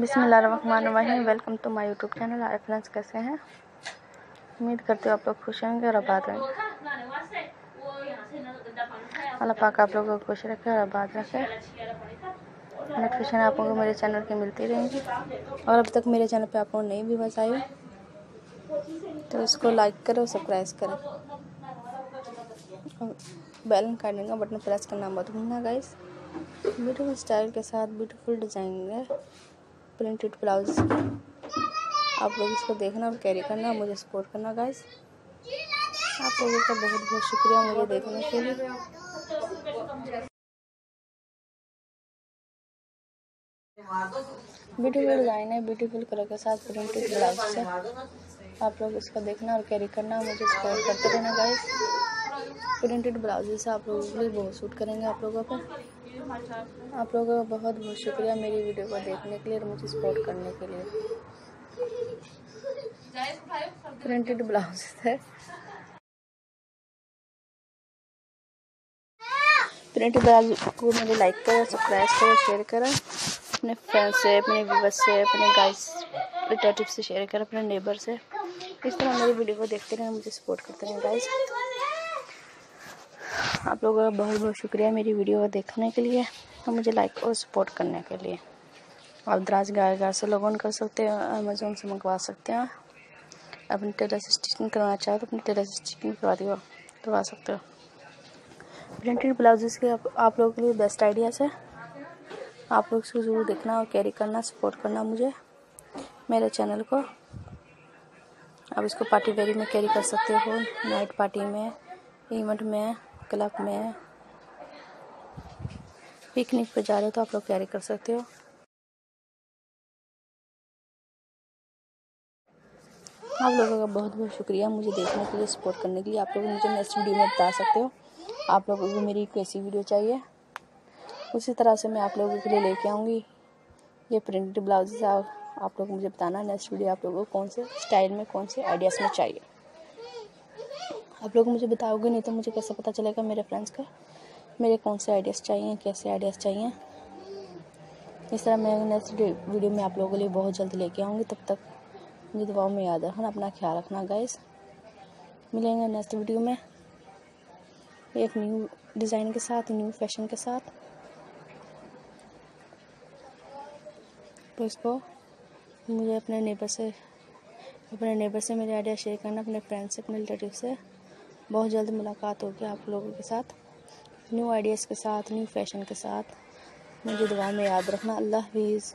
बिस्मिल्लाहिर्रहमानिर्रहीम। Welcome to my YouTube channel. Hi friends कैसे हैं? उम्मीद करते हो आप लोग खुश होंगे और आबाद रहेंगे। अल्लाह पाक आप लोगों को खुश रखे और आबाद रखे। नोटिफिकेशन आप लोगों को मेरे चैनल की मिलती रहेंगी। और अब तक मेरे चैनल पे आप लोग भी बस आए तो इसको लाइक करो सब्सक्राइब करें। बेल आइकन का बटन प्रेस करना मत भूलना गाइस ब्यूटीफुल स्टाइल के साथ ब्यूटीफुल डिज़ाइन है। Printed blouse. आप लोग इसको देखना और कैरी करना, मुझे सपोर्ट करना गाइस आप लोगों का बहुत बहुत शुक्रिया मुझे देखने के लिए। ब्यूटीफुल डिज़ाइन है ब्यूटीफुल कलर के साथ प्रिंटेड ब्लाउज है। आप लोग इसको देखना और कैरी करना, मुझे सपोर्ट करते रहना गाइस प्रिंटेड ब्लाउजेस आप लोगों के लिए बहुत सूट करेंगे आप लोगों पर आप लोगों का बहुत बहुत शुक्रिया मेरी वीडियो को देखने के लिए और मुझे सपोर्ट करने के लिए। प्रिंटेड ब्लाउज है। प्रिंटेड ब्लाउज को मेरे लाइक करें सब्सक्राइब करें शेयर करें। अपने फ्रेंड से, अपने व्यूवर्स से, अपने गाइस रिलेटिव से शेयर करें, अपने नेबर से। इस तरह मेरी वीडियो को देखते रहें, मुझे सपोर्ट करते रहें गाइस आप लोगों का बहुत बहुत शुक्रिया मेरी वीडियो देखने के लिए और मुझे लाइक और सपोर्ट करने के लिए। आप दराज गाय घर से लॉग कर सकते हैं अमेज़ोन से मंगवा सकते हैं। अपनी टेलर से स्टिचिंग करवाना चाहो तो अपनी टेलर से स्टिचिंग करवा दियो करवा सकते हो। प्रिंटेड ब्लाउजेस के आप, आप लोगों के लिए बेस्ट आइडियाज़ है। आप लोग इसको ज़रूर देखना और कैरी करना सपोर्ट करना मुझे मेरे चैनल को। आप इसको पार्टी वेरी में कैरी कर सकते हो नाइट पार्टी में इवेंट में। क्लब में पिकनिक पे जा रहे हो तो आप लोग कैरी कर सकते हो। आप लोगों का बहुत बहुत शुक्रिया मुझे देखने के लिए सपोर्ट करने के लिए। आप लोग मुझे नेक्स्ट वीडियो में बता सकते हो। आप लोगों को मेरी कैसी वीडियो चाहिए। उसी तरह से मैं आप लोगों के लिए लेके आऊँगी। ये प्रिंटेड ब्लाउज आप आप लोग मुझे बताना नेक्स्ट वीडियो आप लोगों को कौन से स्टाइल में, कौन से आइडियाज़ में चाहिए। आप लोग मुझे बताओगे, नहीं तो मुझे कैसे पता चलेगा मेरे फ्रेंड्स का? मेरे कौन से आइडियाज़ चाहिए, कैसे आइडियाज़ चाहिए? इस तरह मैं नेक्स्ट वीडियो में आप लोगों के लिए बहुत जल्द लेके आऊँगी, तब तक मुझे दवाओं में याद रखना, अपना ख्याल रखना गाइस मिलेंगे नेक्स्ट वीडियो में एक न्यू डिज़ाइन के साथ न्यू फ़ैशन के साथ. तो इसको मुझे अपने नेबर से, अपने नेबर से मेरे आइडिया शेयर करना, अपने फ्रेंड से, अपने रिलेटिव से. बहुत जल्द मुलाकात होगी आप लोगों के साथ न्यू आइडियाज़ के साथ न्यू फ़ैशन के साथ। मुझे दुआ में याद रखना। अल्लाह हाफिज़।